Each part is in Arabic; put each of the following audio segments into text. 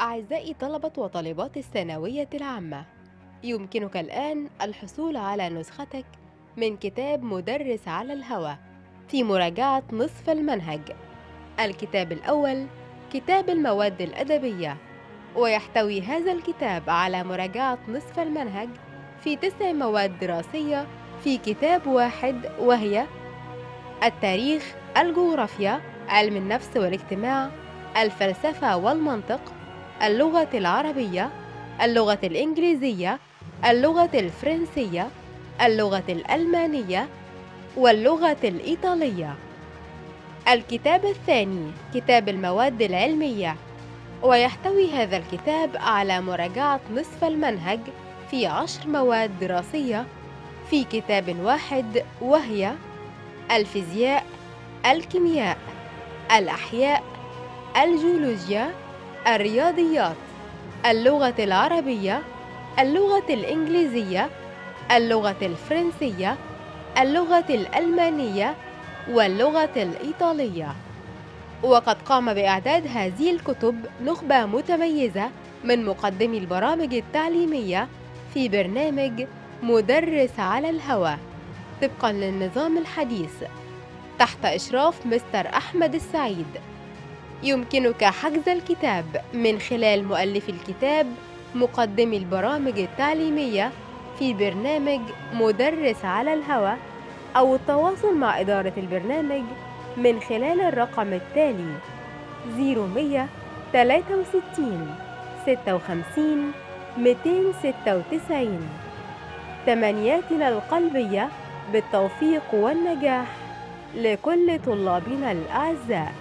أعزائي طلبة وطالبات الثانوية العامة يمكنك الآن الحصول على نسختك من كتاب مدرس على الهوى في مراجعة نصف المنهج. الكتاب الأول كتاب المواد الأدبية ويحتوي هذا الكتاب على مراجعة نصف المنهج في تسع مواد دراسية في كتاب واحد وهي التاريخ الجغرافيا علم النفس والاجتماع الفلسفة والمنطق اللغة العربية اللغة الإنجليزية اللغة الفرنسية اللغة الألمانية واللغة الإيطالية. الكتاب الثاني كتاب المواد العلمية. ويحتوي هذا الكتاب على مراجعة نصف المنهج في عشر مواد دراسية في كتاب واحد وهي الفيزياء الكيمياء الأحياء الجيولوجيا الرياضيات اللغة العربية اللغة الإنجليزية اللغة الفرنسية اللغة الألمانية واللغة الإيطالية. وقد قام بإعداد هذه الكتب نخبة متميزة من مقدمي البرامج التعليمية في برنامج مدرس على الهوى طبقا للنظام الحديث تحت إشراف مستر أحمد السعيد. يمكنك حجز الكتاب من خلال مؤلف الكتاب مقدمي البرامج التعليمية في برنامج مدرس على الهوى أو التواصل مع إدارة البرنامج من خلال الرقم التالي 0100 63 56 296 تمنياتنا القلبية بالتوفيق والنجاح لكل طلابنا الأعزاء.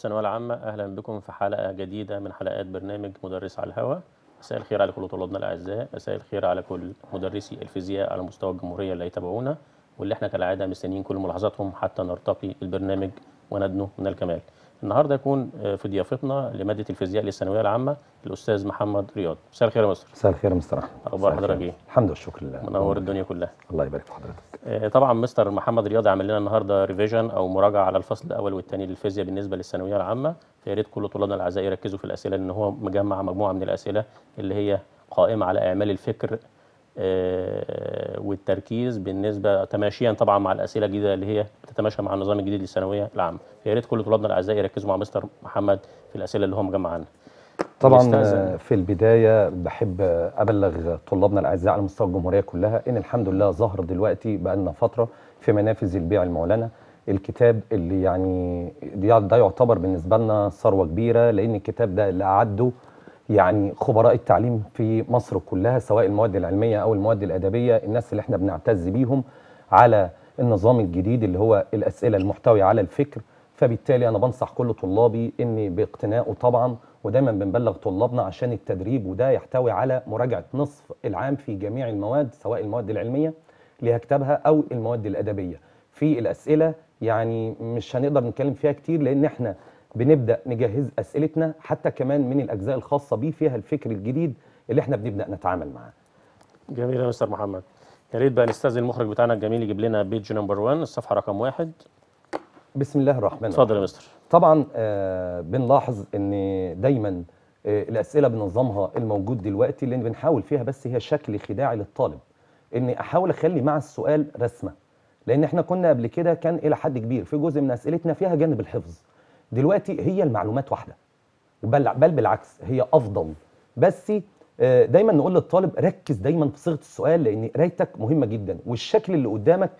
الثانوية العامة. أهلا بكم في حلقة جديدة من حلقات برنامج مدرس على الهواء مساء الخير على كل طلابنا الأعزاء. مساء الخير على كل مدرسي الفيزياء على مستوى الجمهورية اللي يتابعونا واللي إحنا كالعادة مستنيين كل ملاحظاتهم حتى نرتقي البرنامج وندنو من الكمال. النهارده يكون في ضيافتنا لمادة الفيزياء للثانوية العامة الأستاذ محمد رياض. مساء الخير يا مستر. مساء الخير يا مستر أحمد. أخبار حضرتك. إيه؟ الحمد والشكر لله. منور الدنيا كلها. الله يبارك في حضرتك. آه، طبعا مستر محمد رياض عامل لنا النهارده ريفيجن أو مراجعة على الفصل الأول والثاني للفيزياء بالنسبة للثانوية العامة. فيا ريت كل طلابنا الأعزاء يركزوا في الأسئلة لأن هو مجمع مجموعة من الأسئلة اللي هي قائمة على إعمال الفكر آه، والتركيز بالنسبة تماشيا طبعا مع الأسئلة الجديدة اللي هي بتتماشى مع النظام الجديد للثانوية العامة. فيا ريت كل طلابنا الأعزاء يركزوا مع مستر محمد في الأسئلة اللي هو مجمع عنها. طبعا. آه، في البداية بحب آه، أبلغ طلابنا الأعزاء على مستوى الجمهورية كلها إن الحمد لله ظهر دلوقتي بقى لنا فترة في منافذ البيع المعلنة. الكتاب اللي يعني ده يعتبر بالنسبة لنا ثروة كبيرة لأن الكتاب ده اللي أعده يعني خبراء التعليم في مصر كلها سواء المواد العلمية أو المواد الأدبية الناس اللي إحنا بنعتز بيهم على النظام الجديد اللي هو الأسئلة المحتوية على الفكر. فبالتالي أنا بنصح كل طلابي ان باقتنائه طبعا ودايما بنبلغ طلابنا عشان التدريب وده يحتوي على مراجعة نصف العام في جميع المواد سواء المواد العلمية اللي هكتبها أو المواد الأدبية. في الأسئلة يعني مش هنقدر نتكلم فيها كتير لأن إحنا بنبدأ نجهز أسئلتنا حتى كمان من الأجزاء الخاصة بيه فيها الفكر الجديد اللي إحنا بنبدأ نتعامل معاه. جميل يا مستر محمد. يا ريت بقى نستأذن المخرج بتاعنا الجميل يجيب لنا page number 1 الصفحة رقم واحد. بسم الله الرحمن الرحيم. اتفضل يا مستر. طبعا آه بنلاحظ إن دايما آه الأسئلة بنظامها الموجود دلوقتي اللي بنحاول فيها بس هي شكل خداعي للطالب. اني أحاول أخلي مع السؤال رسمة. لأن إحنا كنا قبل كده كان إلى حد كبير في جزء من أسئلتنا فيها جانب الحفظ. دلوقتي هي المعلومات واحدة. بل بل بالعكس هي أفضل. بس آه، دايما نقول للطالب ركز دايما في صيغة السؤال لأن قرايتك مهمة جدا. والشكل اللي قدامك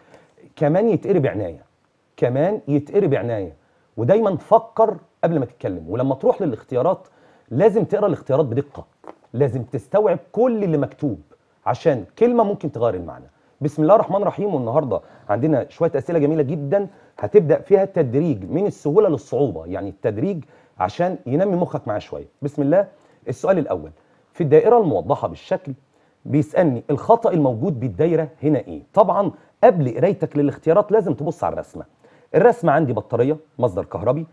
كمان يتقري بعناية. كمان يتقري بعناية. ودايما فكر قبل ما تتكلم. ولما تروح للاختيارات لازم تقرأ الاختيارات بدقة. لازم تستوعب كل اللي مكتوب عشان كلمة ممكن تغير المعنى. بسم الله الرحمن الرحيم. والنهاردة عندنا شوية أسئلة جميلة جدا. هتبدأ فيها التدريج من السهولة للصعوبة يعني التدريج عشان ينمي مخك معاه شوية. بسم الله. السؤال الأول. في الدائرة الموضحة بالشكل بيسألني الخطأ الموجود بالدايرة هنا إيه؟ طبعا قبل قرايتك للاختيارات لازم تبص على الرسمة. الرسمة عندي بطارية مصدر كهربي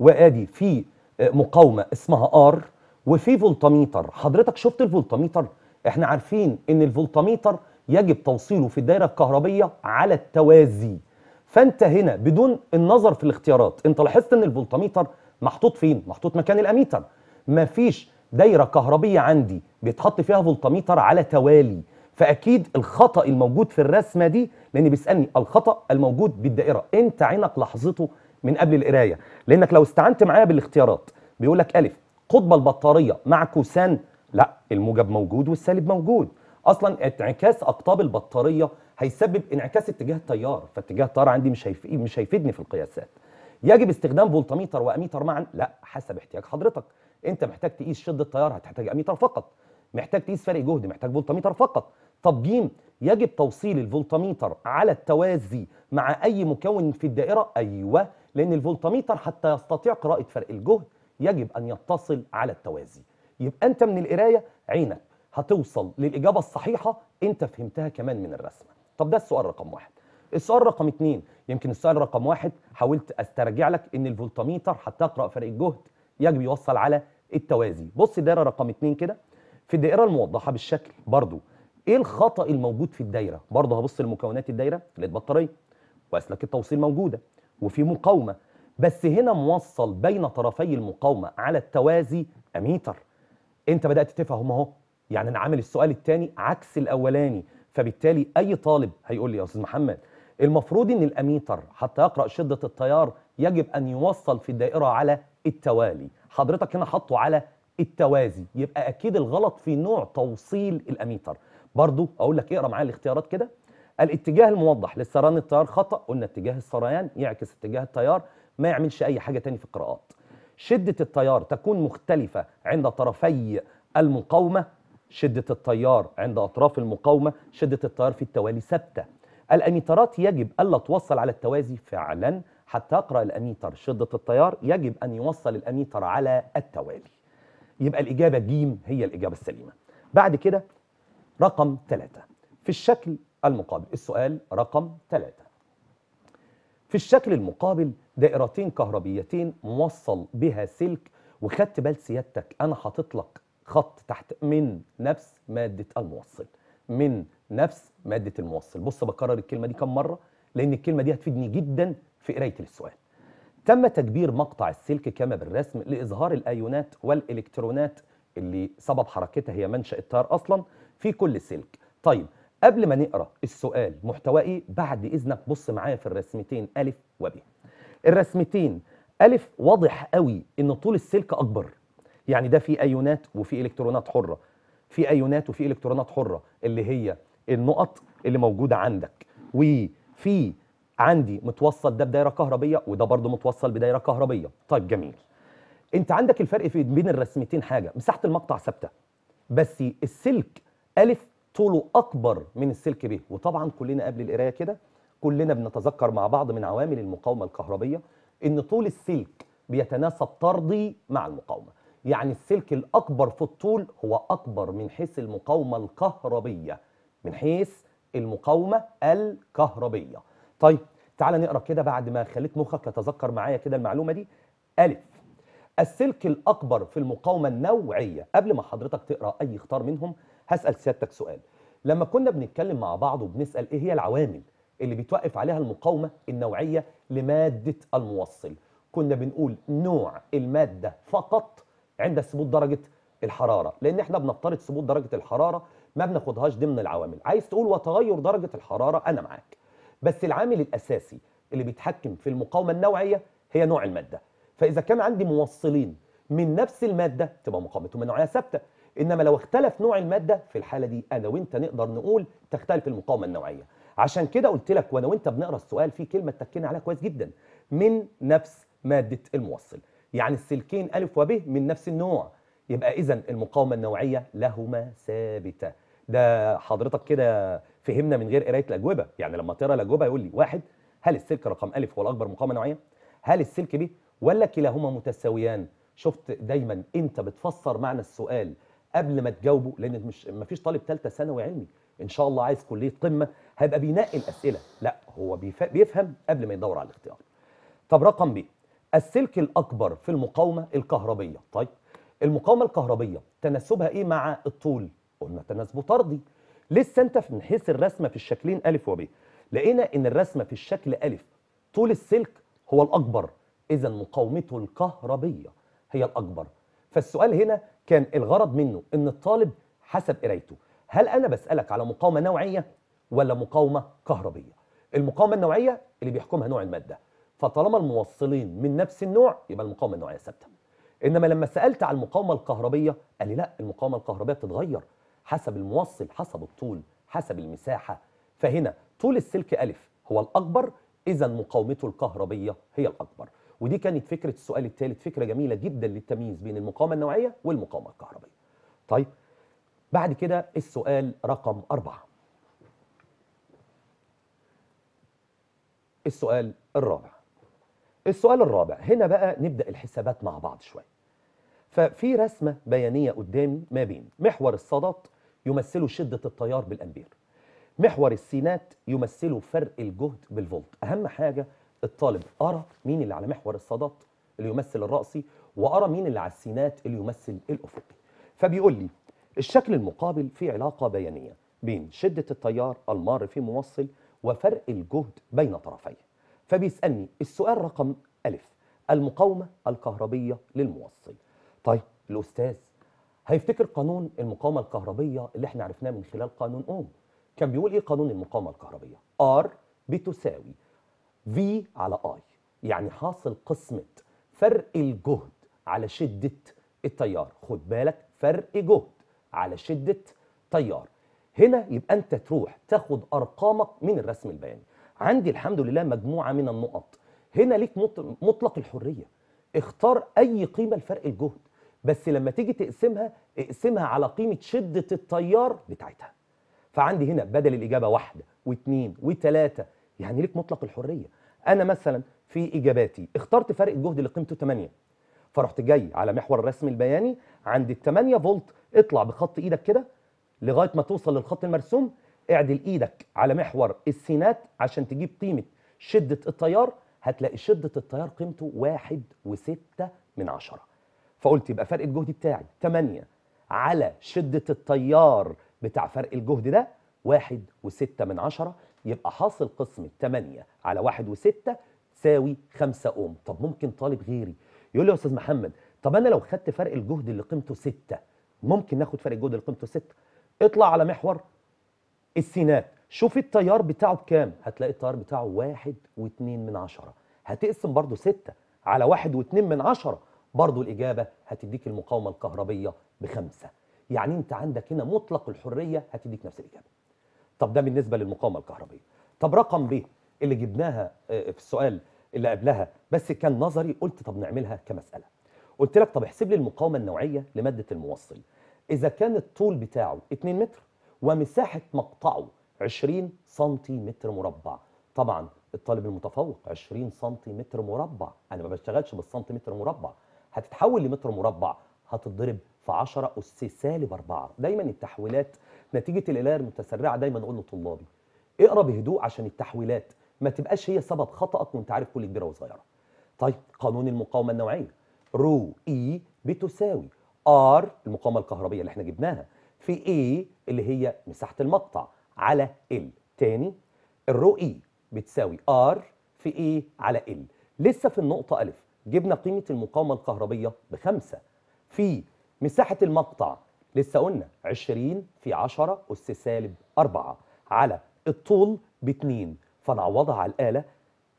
وأدي في مقاومة اسمها R وفي فولتميتر. حضرتك شفت الفولتميتر؟ إحنا عارفين إن الفولتميتر يجب توصيله في الدايره الكهربية على التوازي. فانت هنا بدون النظر في الاختيارات انت لاحظت ان الفولتميتر محطوط فين؟ محطوط مكان الاميتر. مفيش دايرة كهربية عندي بيتحط فيها فولتميتر على توالي. فأكيد الخطأ الموجود في الرسمة دي لأن بيسألني الخطأ الموجود بالدائرة. أنت عينك لحظته من قبل القراية. لأنك لو استعنت معايا بالاختيارات بيقول لك ألف. قطب البطارية معكوسان. لا الموجب موجود والسالب موجود. أصلا انعكاس أقطاب البطارية هيسبب انعكاس اتجاه التيار فاتجاه التيار عندي مش هيف... مش هيفيدني في القياسات. يجب استخدام فولتميتر وأميتر معا؟ لا حسب احتياج حضرتك. أنت محتاج تقيس شدة التيار هتحتاج أميتر فقط. محتاج تقيس فرق جهد محتاج فولتميتر فقط. طب ج يجب توصيل الفولتميتر على التوازي مع أي مكون في الدائرة؟ أيوه لأن الفولتميتر حتى يستطيع قراءة فرق الجهد يجب أن يتصل على التوازي. يبقى أنت من القراية عينك. هتوصل للإجابة الصحيحة أنت فهمتها كمان من الرسمة. طب ده السؤال رقم واحد. السؤال رقم اتنين يمكن السؤال رقم واحد حاولت أسترجع لك إن الفولتميتر حتى يقرا فرق الجهد يجب يوصل على التوازي. بص الدائره رقم اتنين كده. في الدائرة الموضحة بالشكل برضو إيه الخطأ الموجود في الدايرة؟ برضو هبص لمكونات الدايرة لقيت بطارية واسلاك التوصيل موجودة وفي مقاومة. بس هنا موصل بين طرفي المقاومة على التوازي أميتر. أنت بدأت تفهم أهو. يعني أنا عامل السؤال الثاني عكس الأولاني فبالتالي أي طالب هيقول لي يا أستاذ محمد المفروض إن الأميتر حتى يقرأ شدة التيار يجب أن يوصل في الدائرة على التوالي. حضرتك هنا حطه على التوازي يبقى أكيد الغلط في نوع توصيل الأميتر. برضو أقول لك اقرأ معايا الاختيارات كده. الاتجاه الموضح لسريان التيار خطأ قلنا اتجاه السريان يعكس اتجاه التيار ما يعملش أي حاجة تاني في القراءات. شدة التيار تكون مختلفة عند طرفي المقاومة شدة التيار عند أطراف المقاومة شدة التيار في التوالي ثابتة. الأميترات يجب ألا توصل على التوازي فعلا. حتى يقرا الأميتر شدة التيار يجب أن يوصل الأميتر على التوالي. يبقى الإجابة ج هي الإجابة السليمة. بعد كده رقم ثلاثة. في الشكل المقابل السؤال رقم ثلاثة. في الشكل المقابل دائرتين كهربيتين موصل بها سلك وخدت بال سيادتك أنا حاطط لك خط تحت من نفس مادة الموصل من نفس مادة الموصل. بص بكرر الكلمة دي كم مرة لأن الكلمة دي هتفيدني جدا في قراية السؤال. تم تكبير مقطع السلك كما بالرسم لإظهار الأيونات والإلكترونات اللي سبب حركتها هي منشأ التيار أصلا في كل سلك. طيب قبل ما نقرأ السؤال محتواه إيه؟ بعد إذنك بص معايا في الرسمتين ألف وب. الرسمتين ألف واضح قوي إن طول السلك أكبر. يعني ده في أيونات وفي إلكترونات حرة. في أيونات وفي إلكترونات حرة اللي هي النقط اللي موجودة عندك. وفي عندي متوصل ده بدايرة كهربية وده برضه متوصل بدايرة كهربية. طيب جميل. انت عندك الفرق في بين الرسمتين حاجة. مساحة المقطع ثابتة بس السلك ألف طوله أكبر من السلك ب. وطبعا كلنا قبل القراية كده كلنا بنتذكر مع بعض من عوامل المقاومة الكهربية إن طول السلك بيتناسب طردي مع المقاومة. يعني السلك الأكبر في الطول هو أكبر من حيث المقاومة الكهربية من حيث المقاومة الكهربية. طيب تعال نقرأ كده بعد ما خليت مخك يتذكر معايا كده المعلومة دي. ألف. السلك الأكبر في المقاومة النوعية قبل ما حضرتك تقرأ أي اختار منهم هسأل سيادتك سؤال. لما كنا بنتكلم مع بعض وبنسأل إيه هي العوامل اللي بتوقف عليها المقاومة النوعية لمادة الموصل كنا بنقول نوع المادة فقط عند ثبوت درجة الحرارة لأن إحنا بنفترض ثبوت درجة الحرارة ما بناخدهاش ضمن العوامل. عايز تقول وتغير درجة الحرارة؟ أنا معاك. بس العامل الأساسي اللي بيتحكم في المقاومة النوعية هي نوع المادة. فإذا كان عندي موصلين من نفس المادة تبقى مقاومتهم النوعيه ثابتة. إنما لو اختلف نوع المادة في الحالة دي أنا وأنت نقدر نقول تختلف المقاومة النوعية. عشان كده قلت لك وأنا وأنت بنقرأ السؤال في كلمة تكينا عليها كويس جدا. من نفس مادة الموصل. يعني السلكين ألف وب من نفس النوع. يبقى إذا المقاومة النوعية لهما ثابتة. ده حضرتك كده فهمنا من غير قراية الأجوبة. يعني لما تقرأ الأجوبة يقول لي واحد هل السلك رقم ألف هو الأكبر مقاومة نوعية؟ هل السلك ب ولا كلاهما متساويان؟ شفت دايما أنت بتفسر معنى السؤال قبل ما تجاوبه؟ لأن مش مفيش طالب ثالثة ثانوي علمي. إن شاء الله عايز كلية قمة هيبقى بينقي الأسئلة. لا هو بيف- بيفهم قبل ما يدور على الاختيار. طب رقم ب السلك الأكبر في المقاومة الكهربية. طيب المقاومة الكهربية تناسبها إيه مع الطول؟ قلنا تناسبه طردي. لسه أنت من حيث الرسمة في الشكلين ألف وب. لقينا إن الرسمة في الشكل ألف طول السلك هو الأكبر. إذا مقاومته الكهربية هي الأكبر. فالسؤال هنا كان الغرض منه إن الطالب حسب قرايته. هل أنا بسألك على مقاومة نوعية ولا مقاومة كهربية؟ المقاومة النوعية اللي بيحكمها نوع المادة. فطالما الموصلين من نفس النوع يبقى المقاومة النوعية ثابتة. إنما لما سألت على المقاومة الكهربية قال لي لا المقاومة الكهربية بتتغير حسب الموصل حسب الطول حسب المساحة. فهنا طول السلك ألف هو الأكبر إذا مقاومته الكهربية هي الأكبر. ودي كانت فكرة السؤال الثالث فكرة جميلة جدا للتمييز بين المقاومة النوعية والمقاومة الكهربية. طيب بعد كده السؤال رقم أربعة. السؤال الرابع. السؤال الرابع هنا بقى نبدأ الحسابات مع بعض شوية. ففي رسمة بيانية قدامي ما بين محور الصادات يمثله شدة التيار بالأمبير محور السينات يمثله فرق الجهد بالفولت. أهم حاجة الطالب أرى مين اللي على محور الصادات اللي يمثل الرأسي وأرى مين اللي على السينات اللي يمثل الأفقي. فبيقول لي الشكل المقابل فيه علاقة بيانية بين شدة التيار المار في موصل وفرق الجهد بين طرفيه فبيسألني السؤال رقم ألف المقاومة الكهربية للموصل. طيب الأستاذ هيفتكر قانون المقاومة الكهربية اللي إحنا عرفناه من خلال قانون أوم كان بيقول إيه قانون المقاومة الكهربية؟ R بتساوي V على I يعني حاصل قسمة فرق الجهد على شدة التيار. خد بالك فرق جهد على شدة تيار. هنا يبقى أنت تروح تاخد أرقامك من الرسم البياني. عندي الحمد لله مجموعة من النقط. هنا ليك مط- مطلق الحرية. اختار أي قيمة لفرق الجهد بس لما تيجي تقسمها اقسمها على قيمة شدة التيار بتاعتها. فعندي هنا بدل الإجابة واحدة واثنين وثلاثة يعني ليك مطلق الحرية. أنا مثلا في إجاباتي اخترت فرق الجهد اللي قيمته 8 فرحت جاي على محور الرسم البياني عند ال 8 فولت اطلع بخط إيدك كده لغاية ما توصل للخط المرسوم اعدل إيدك على محور السينات عشان تجيب قيمة شدة التيار هتلاقي شدة التيار قيمته واحد وستة من عشرة. فقلت يبقى فرق الجهد بتاعي 8 على شدة التيار بتاع فرق الجهد ده واحد وستة من عشرة يبقى حاصل قسمة 8 على واحد وستة تساوي 5 أوم. طب ممكن طالب غيري يقول لي يا أستاذ محمد طب أنا لو خدت فرق الجهد اللي قيمته 6 ممكن ناخد فرق الجهد اللي قيمته 6 اطلع على محور السينات. شوف التيار بتاعه بكام. هتلاقي التيار بتاعه واحد واتنين من عشرة. هتقسم برضو ستة. على واحد واتنين من عشرة برضو الإجابة هتديك المقاومة الكهربية بخمسة. يعني أنت عندك هنا مطلق الحرية هتديك نفس الإجابة. طب ده بالنسبة للمقاومة الكهربية. طب رقم ب اللي جبناها آه، في السؤال اللي قبلها بس كان نظري قلت طب نعملها كمسألة. قلت لك طب احسب لي المقاومة النوعية لمادة الموصل. إذا كان الطول بتاعه 2 متر ومساحة مقطعه 20 سنتيمتر مربع. طبعا الطالب المتفوق 20 سنتيمتر مربع. أنا ما بشتغلش بالسنتيمتر مربع. هتتحول لمتر مربع هتتضرب في 10 أس سالب 4 دايما التحويلات نتيجة القراءة المتسرعة دايما أقول لطلابي. اقرأ بهدوء عشان التحويلات ما تبقاش هي سبب خطأك وانت عارف كل كبيرة وصغيرة. طيب قانون المقاومة النوعية rho e بتساوي. R المقاومة الكهربية اللي إحنا جبناها. في A اللي هي مساحة المقطع على L تاني ال rho e بتساوي R في A على L لسه في النقطة ألف. جبنا قيمة المقاومة الكهربية بخمسة. في مساحة المقطع لسه قلنا 20 في 10 أس سالب 4 على الطول باتنين. فنعوضها على الآلة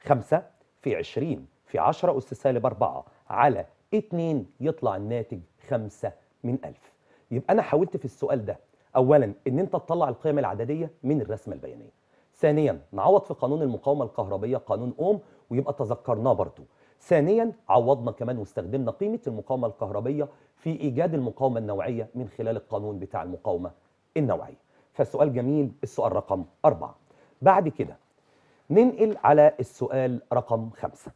5 في 20 في 10 أس سالب 4 على 2 يطلع الناتج 5 من 1000 يبقى أنا حاولت في السؤال ده أولا إن أنت تطلع القيم العددية من الرسمة البيانية. ثانيا نعوض في قانون المقاومة الكهربية قانون أوم ويبقى تذكرناه برضو ثانيا عوضنا كمان واستخدمنا قيمة المقاومة الكهربية في إيجاد المقاومة النوعية من خلال القانون بتاع المقاومة النوعية. فالسؤال جميل السؤال رقم أربعة. بعد كده ننقل على السؤال رقم خمسة.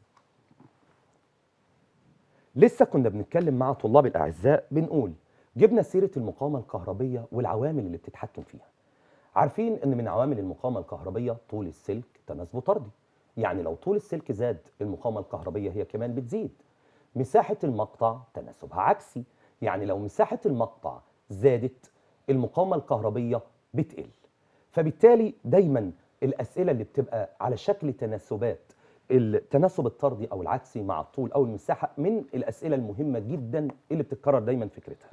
لسه كنا بنتكلم مع طلاب الأعزاء بنقول جبنا سيرة المقاومة الكهربية والعوامل اللي بتتحكم فيها. عارفين إن من عوامل المقاومة الكهربية طول السلك تناسبه طردي يعني لو طول السلك زاد المقاومة الكهربية هي كمان بتزيد. مساحة المقطع تناسبها عكسي. يعني لو مساحة المقطع زادت المقاومة الكهربية بتقل. فبالتالي دايما الأسئلة اللي بتبقى على شكل تناسبات التناسب الطردي أو العكسي مع الطول أو المساحة من الأسئلة المهمة جدا اللي بتتكرر دايما فكرتها.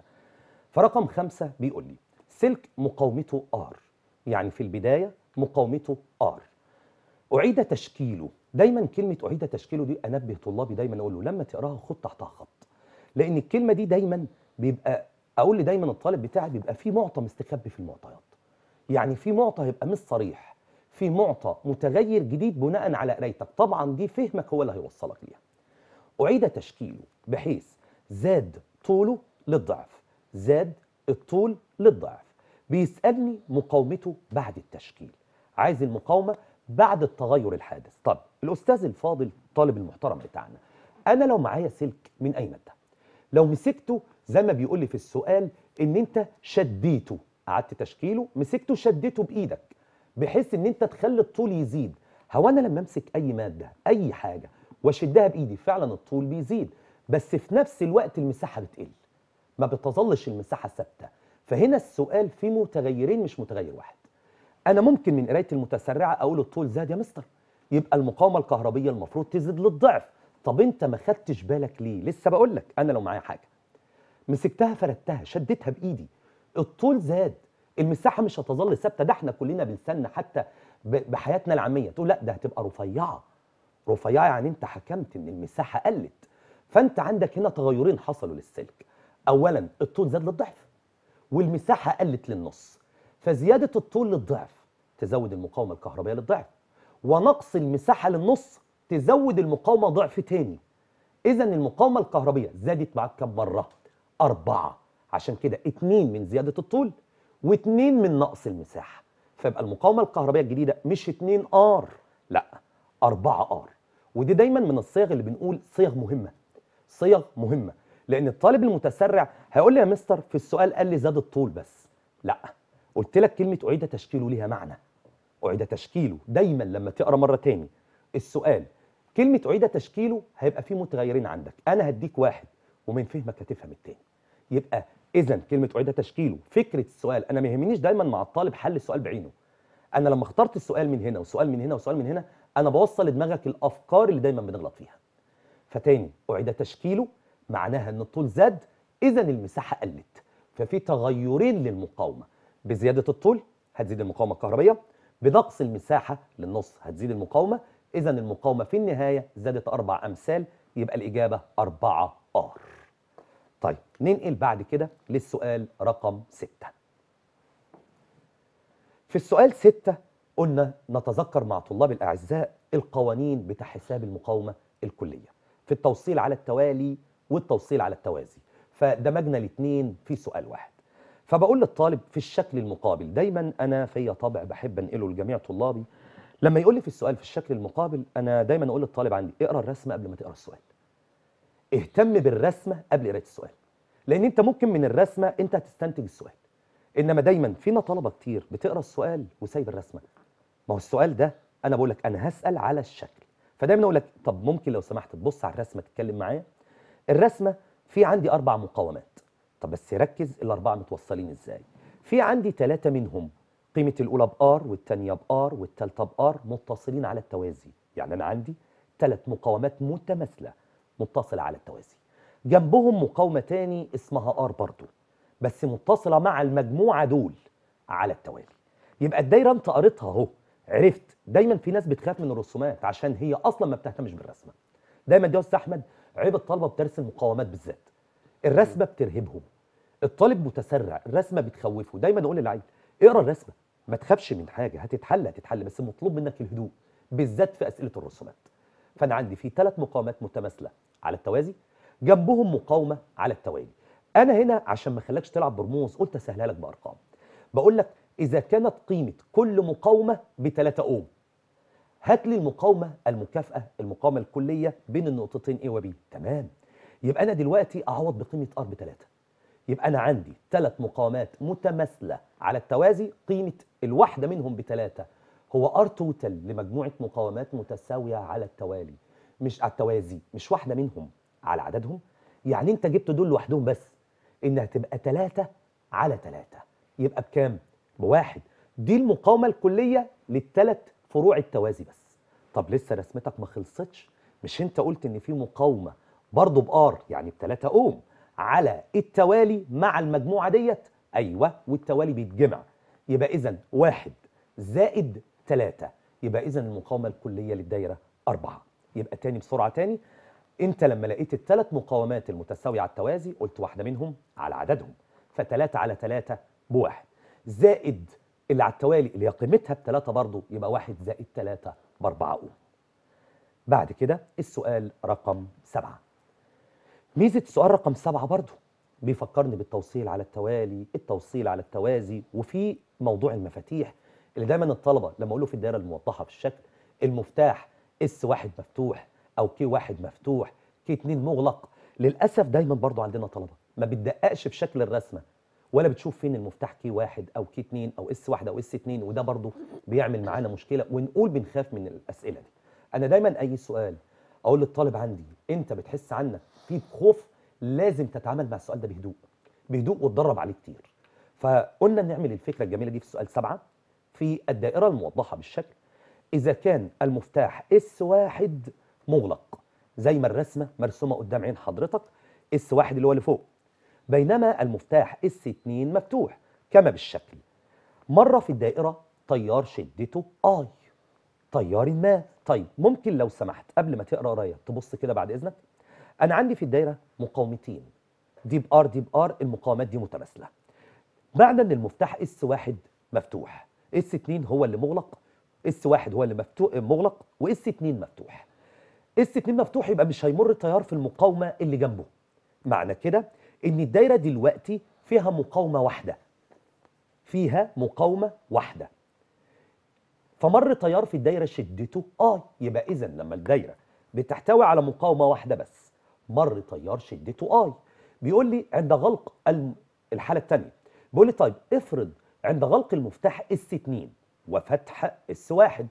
فرقم خمسة بيقول لي سلك مقاومته R يعني في البداية مقاومته R أعيد تشكيله. دايما كلمة أعيد تشكيله دي أنبه طلابي دايما أقول له لما تقراها خد تحتها خط. لأن الكلمة دي دايما بيبقى أقول لي دايما الطالب بتاعي بيبقى في معطى مستخبي في المعطيات. يعني في معطى هيبقى مش صريح. في معطى متغير جديد بناء على قرايتك. طبعا دي فهمك هو اللي هيوصلك ليها. أعيد تشكيله بحيث زاد طوله للضعف. زاد الطول للضعف. بيسألني مقاومته بعد التشكيل. عايز المقاومة بعد التغير الحادث. طب الأستاذ الفاضل طالب المحترم بتاعنا أنا لو معايا سلك من أي مادة؟ لو مسكته زي ما بيقول لي في السؤال إن أنت شديته قعدت تشكيله مسكته شديته بإيدك بحيث إن أنت تخلي الطول يزيد. هو أنا لما أمسك أي مادة أي حاجة وأشدها بإيدي فعلا الطول بيزيد. بس في نفس الوقت المساحة بتقل. ما بتظلش المساحة ثابته فهنا السؤال فيه متغيرين مش متغير واحد. أنا ممكن من قراية المتسرعة أقول الطول زاد يا مستر. يبقى المقاومة الكهربية المفروض تزيد للضعف. طب أنت ما خدتش بالك ليه؟ لسه بقول لك أنا لو معايا حاجة. مسكتها فردتها شدتها بإيدي. الطول زاد. المساحة مش هتظل ثابتة. ده إحنا كلنا بنستنى حتى بحياتنا العامية. تقول لا ده هتبقى رفيعة. رفيعة يعني أنت حكمت إن المساحة قلت. فأنت عندك هنا تغيرين حصلوا للسلك. اولا الطول زاد للضعف والمساحة قلت للنص فزيادة الطول للضعف تزود المقاومة الكهربائية للضعف ونقص المساحة للنص تزود المقاومة ضعف تاني. اذا المقاومة الكهربائية زادت معاك كم مرة؟ أربعة. عشان كده اتنين من زيادة الطول واتنين من نقص المساحة. فيبقى المقاومة الكهربائية الجديدة مش اتنين R لا أربعة R. ودي دايما من الصيغ اللي بنقول صيغ مهمة. صيغ مهمة. لأن الطالب المتسرع هيقول لي يا مستر في السؤال قال لي زاد الطول بس. لا قلت لك كلمة أعيد تشكيله ليها معنى. أعيد تشكيله دايما لما تقرأ مرة تاني. السؤال كلمة أعيد تشكيله هيبقى فيه متغيرين عندك. أنا هديك واحد ومن فهمك هتفهم التاني. يبقى اذا كلمة أعيد تشكيله فكرة السؤال أنا ما يهمنيش دايما مع الطالب حل السؤال بعينه. أنا لما اخترت السؤال من هنا وسؤال من هنا وسؤال من هنا أنا بوصل لدماغك الأفكار اللي دايما بنغلط فيها. فتاني أعيد تشكيله معناها إن الطول زاد إذا المساحة قلت. ففي تغيرين للمقاومة. بزيادة الطول هتزيد المقاومة الكهربائيه بنقص المساحة للنص هتزيد المقاومة إذا المقاومة في النهاية زادت أربع أمثال يبقى الإجابة 4 آر. طيب ننقل بعد كده للسؤال رقم ستة. في السؤال ستة قلنا نتذكر مع طلاب الأعزاء القوانين بتاع حساب المقاومة الكلية. في التوصيل على التوالي والتوصيل على التوازي. فدمجنا الاثنين في سؤال واحد. فبقول للطالب في الشكل المقابل دايما أنا فيا طبع بحب أنقله لجميع طلابي. لما يقول لي في السؤال في الشكل المقابل أنا دايما أقول للطالب عندي اقرأ الرسمة قبل ما تقرأ السؤال. اهتم بالرسمة قبل قرايه السؤال. لأن أنت ممكن من الرسمة أنت هتستنتج السؤال. إنما دايما فينا طلبة كتير بتقرأ السؤال وسايب الرسمة. ما هو السؤال ده أنا بقول لك أنا هسأل على الشكل. فدايما أقول لك طب ممكن لو سمحت تبص على الرسمة تتكلم معايا؟ الرسمة في عندي أربع مقاومات طب بس ركز الأربعة متوصلين إزاي. في عندي ثلاثة منهم. قيمة الأولى بآر والثانيه بآر والثالثه بآر متصلين على التوازي. يعني أنا عندي ثلاث مقاومات متماثلة متصلة على التوازي. جنبهم مقاومة تاني اسمها آر برضو. بس متصلة مع المجموعة دول على التوالي يبقى الدايرة انت قريتها اهو. عرفت. دايما في ناس بتخاف من الرسومات عشان هي أصلا ما بتهتمش بالرسمة. دايما دي يا أستاذ أحمد عيب الطلبة بترسم مقاومات بالذات. الرسمة بترهبهم. الطالب متسرع الرسمة بتخوفه. دايما أقول للعيل اقرأ الرسمة. ما تخافش من حاجة هتتحل هتتحل بس مطلوب منك الهدوء بالذات في أسئلة الرسومات. فأنا عندي في ثلاث مقاومات متماثلة على التوازي جنبهم مقاومة على التوالي. أنا هنا عشان ما اخليكش تلعب برموز قلت أسهلها لك بأرقام. بقول لك إذا كانت قيمة كل مقاومة ب 3 أوم هات لي المقاومه المكافئة المقاومة الكلية بين النقطتين A و B تمام. يبقى أنا دلوقتي أعوض بقيمة R ب 3 يبقى أنا عندي ثلاث مقاومات متماثلة على التوازي قيمة الواحدة منهم بثلاثه هو R total لمجموعة مقاومات متساوية على التوالي. مش على التوازي مش واحدة منهم على عددهم. يعني أنت جبت دول لوحدهم بس. إنها تبقى 3 على 3 يبقى بكام؟ بواحد. دي المقاومة الكلية للثلاث فروع التوازي بس. طب لسه رسمتك ما خلصتش؟ مش انت قلت ان في مقاومة برضه بآر يعني ب 3 اوم على التوالي مع المجموعة ديت؟ أيوه والتوالي بيتجمع. يبقى اذا واحد زائد 3 يبقى اذا المقاومة الكلية للدايرة 4 يبقى تاني بسرعة تاني. انت لما لقيت الثلاث مقاومات المتساوية على التوازي قلت واحدة منهم على عددهم. ف3 على 3 بواحد. زائد اللي على التوالي اللي هي قيمتها بثلاثة برضه يبقى واحد زائد 3 بأربعة أوم بعد كده السؤال رقم سبعة. ميزة السؤال رقم سبعة برضه بيفكرني بالتوصيل على التوالي التوصيل على التوازي وفي موضوع المفاتيح اللي دايما الطلبة لما أقول له في الدائرة الموضحة في الشكل المفتاح إس واحد مفتوح أو كي واحد مفتوح K اتنين مغلق للأسف دايما برضه عندنا طلبة ما بتدققش في شكل الرسمة. ولا بتشوف فين المفتاح K واحد أو K اتنين أو S واحد أو S اتنين وده برضه بيعمل معانا مشكلة ونقول بنخاف من الأسئلة دي. أنا دايما أي سؤال أقول للطالب عندي أنت بتحس عندك في خوف لازم تتعامل مع السؤال ده بهدوء. بهدوء وتدرب عليه كتير. فقلنا نعمل الفكرة الجميلة دي في السؤال سبعة في الدائرة الموضحة بالشكل إذا كان المفتاح S واحد مغلق زي ما الرسمة مرسومة قدام عين حضرتك S واحد اللي هو اللي فوق بينما المفتاح S 2 مفتوح كما بالشكل. مرة في الدائرة تيار شدته I. تيار ما. طيب ممكن لو سمحت قبل ما تقرأ قرايه تبص كده بعد إذنك. أنا عندي في الدايره مقاومتين. دي ب R دي ب R المقاومات دي متماثلة. معنى إن المفتاح S واحد مفتوح. S 2 هو اللي مغلق. S واحد هو اللي مفتوح مغلق و S 2 مفتوح. S 2 مفتوح يبقى مش هيمر التيار في المقاومة اللي جنبه. معنى كده إن الدايرة دلوقتي فيها مقاومة واحدة. فيها مقاومة واحدة. فمر تيار في الدايرة شدته I يبقى اذا لما الدايرة بتحتوي على مقاومة واحدة بس. مر تيار شدته I بيقول لي عند غلق الحالة الثانية بيقول لي طيب افرض عند غلق المفتاح S 2 وفتح S 1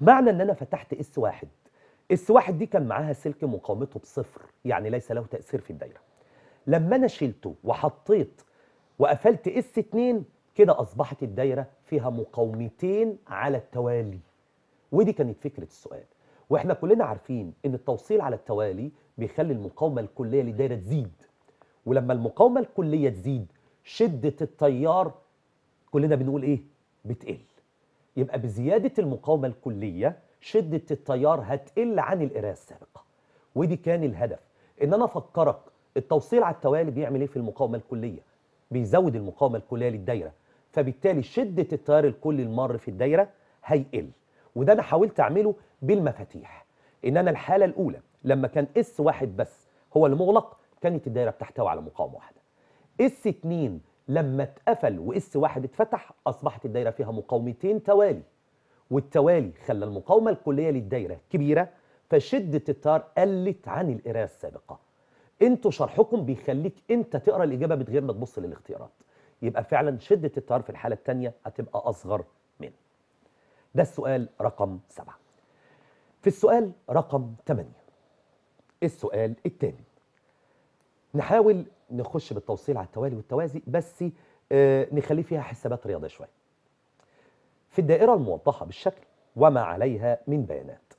معنى إن أنا فتحت S 1 S 1 دي كان معاها سلك مقاومته بصفر يعني ليس له تأثير في الدايرة. لما أنا شلته وحطيت وقفلت S 2 كده أصبحت الدايرة فيها مقاومتين على التوالي. ودي كانت فكرة السؤال. وإحنا كلنا عارفين إن التوصيل على التوالي بيخلي المقاومة الكلية للدايره تزيد. ولما المقاومة الكلية تزيد شدة التيار كلنا بنقول إيه؟ بتقل. يبقى بزيادة المقاومة الكلية شدة التيار هتقل عن القراءه السابقة. ودي كان الهدف. إن أنا أفكرك التوصيل على التوالي بيعمل إيه في المقاومة الكلية؟ بيزود المقاومة الكلية للدايرة. فبالتالي شدة التيار الكلي المار في الدايرة هيقل. وده أنا حاولت أعمله بالمفاتيح. إن أنا الحالة الأولى لما كان S واحد بس هو اللي مغلق كانت الدايرة بتحتوي على مقاومة واحدة. S 2 لما اتقفل و S واحد اتفتح أصبحت الدايرة فيها مقاومتين توالي. والتوالي خلى المقاومة الكلية للدايرة كبيرة فشدة التيار قلت عن القراءه السابقة. أنتوا شرحكم بيخليك انت تقرأ الإجابة من غير ما تبص للاختيارات. يبقى فعلا شدة التيار في الحالة الثانية هتبقى أصغر من. ده السؤال رقم سبعة. في السؤال رقم 8 السؤال الثاني نحاول نخش بالتوصيل على التوالي والتوازي بس آه، نخليه فيها حسابات رياضية شوية. في الدائرة الموضحة بالشكل وما عليها من بيانات.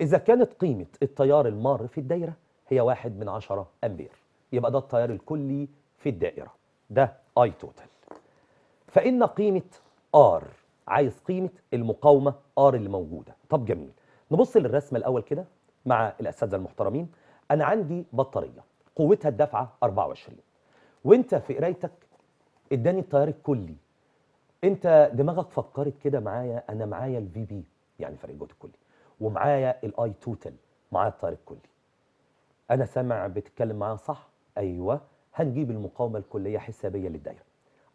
إذا كانت قيمة التيار المار في الدايرة هي واحد من عشرة أمبير. يبقى ده التيار الكلي في الدائرة. ده I total فإن قيمة R عايز قيمة المقاومة R اللي موجودة. طب جميل. نبص للرسمة الأول كده مع الأساتذة المحترمين. أنا عندي بطارية قوتها الدافعة 24 وأنت في قرايتك اداني التيار الكلي. أنت دماغك فكرت كده معايا؟ أنا معايا ال VB يعني فرق الجهد الكلي. ومعايا ال I total معايا التيار الكلي. أنا سامع بتتكلم معايا صح؟ أيوه. هنجيب المقاومة الكلية حسابية للدايرة.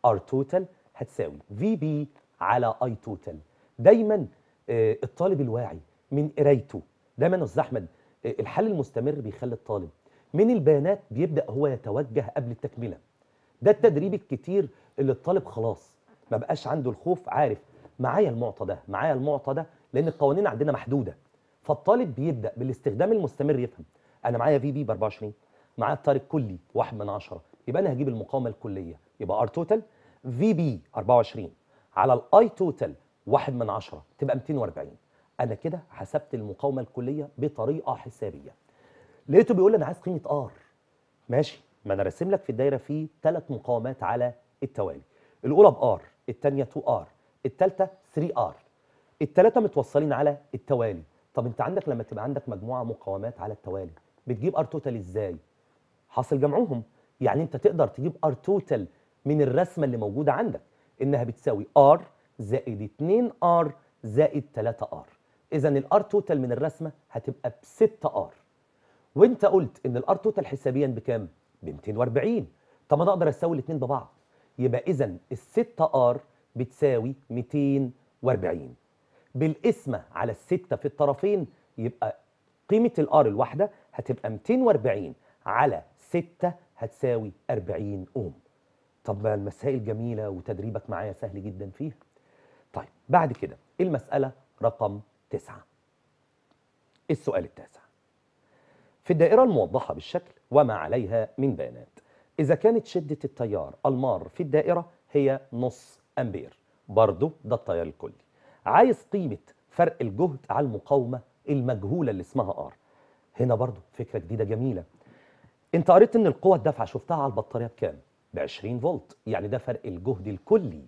R total هتساوي VB على I total دايما آه، الطالب الواعي من قرايته. دايما أستاذ أحمد آه، الحل المستمر بيخلي الطالب من البيانات بيبدأ هو يتوجه قبل التكملة. ده التدريب الكتير اللي الطالب خلاص ما بقاش عنده الخوف عارف معايا المعطى ده معايا المعطى ده لأن القوانين عندنا محدودة. فالطالب بيبدأ بالاستخدام المستمر يفهم. أنا معايا VB ب 24 معايا التيار الكلي 1 من 10 يبقى أنا هجيب المقاومة الكلية يبقى R total VB 24 على ال I total 1 من 10 تبقى 240 أنا كده حسبت المقاومة الكلية بطريقة حسابية. لقيته بيقول لي أنا عايز قيمة R. ماشي ما أنا راسم لك في الدايرة فيه ثلاث مقاومات على التوالي. الأولى ب R الثانية 2 R الثالثه 3 R. الثلاثه متوصلين على التوالي. طب انت عندك لما تبقى عندك مجموعة مقاومات على التوالي بتجيب R total إزاي؟ حاصل جمعهم. يعني أنت تقدر تجيب R total من الرسمة اللي موجودة عندك. إنها بتساوي R زائد 2 R زائد 3 R إذا ال R total من الرسمة هتبقى ب 6 R وأنت قلت إن ال R total حسابيا بكام؟ ب 240 طب أنا أقدر أساوي الاثنين ببعض. يبقى إذا ال 6 R بتساوي 240 بالقسمة على الستة في الطرفين يبقى قيمة ال R الواحدة هتبقى 240 على 6 هتساوي 40 أوم. طب المسائل جميلة وتدريبك معايا سهل جدا فيها. طيب بعد كده المسألة رقم 9 السؤال التاسع. في الدائرة الموضحة بالشكل وما عليها من بيانات إذا كانت شدة التيار المار في الدائرة هي نص أمبير برضو ده التيار الكلي. عايز قيمة فرق الجهد على المقاومة المجهولة اللي اسمها R هنا برضو فكرة جديدة جميلة. انت قريت ان القوة الدافعة شفتها على البطارية بكام؟ ب 20 فولت. يعني ده فرق الجهد الكلي.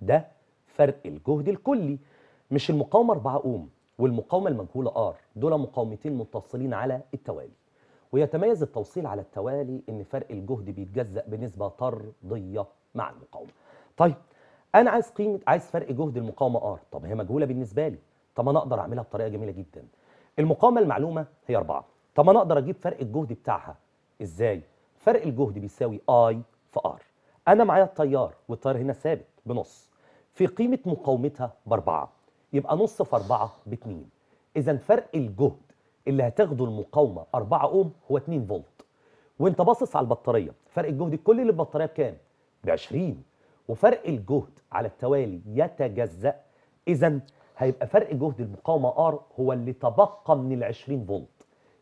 ده فرق الجهد الكلي. مش المقاومة 4 أوم والمقاومة المجهولة R دول مقاومتين متصلين على التوالي. ويتميز التوصيل على التوالي إن فرق الجهد بيتجزأ بنسبة طردية مع المقاومة. طيب أنا عايز قيمة عايز فرق جهد المقاومة R طب هي مجهولة بالنسبة لي. طب أنا أقدر أعملها بطريقة جميلة جدا. المقاومة المعلومة هي 4 طب أنا أقدر أجيب فرق الجهد بتاعها. إزاي؟ فرق الجهد بيساوي I في R. أنا معايا التيار والتيار هنا ثابت بنص. في قيمة مقاومتها بأربعة. يبقى نص في أربعة باتنين. إذا فرق الجهد اللي هتاخده المقاومة 4 أوم هو 2 فولت. وأنت باصص على البطارية. فرق الجهد الكلي للبطارية بكام؟ ب 20 وفرق الجهد على التوالي يتجزأ. إذا هيبقى فرق جهد المقاومة R هو اللي تبقى من ال 20 فولت.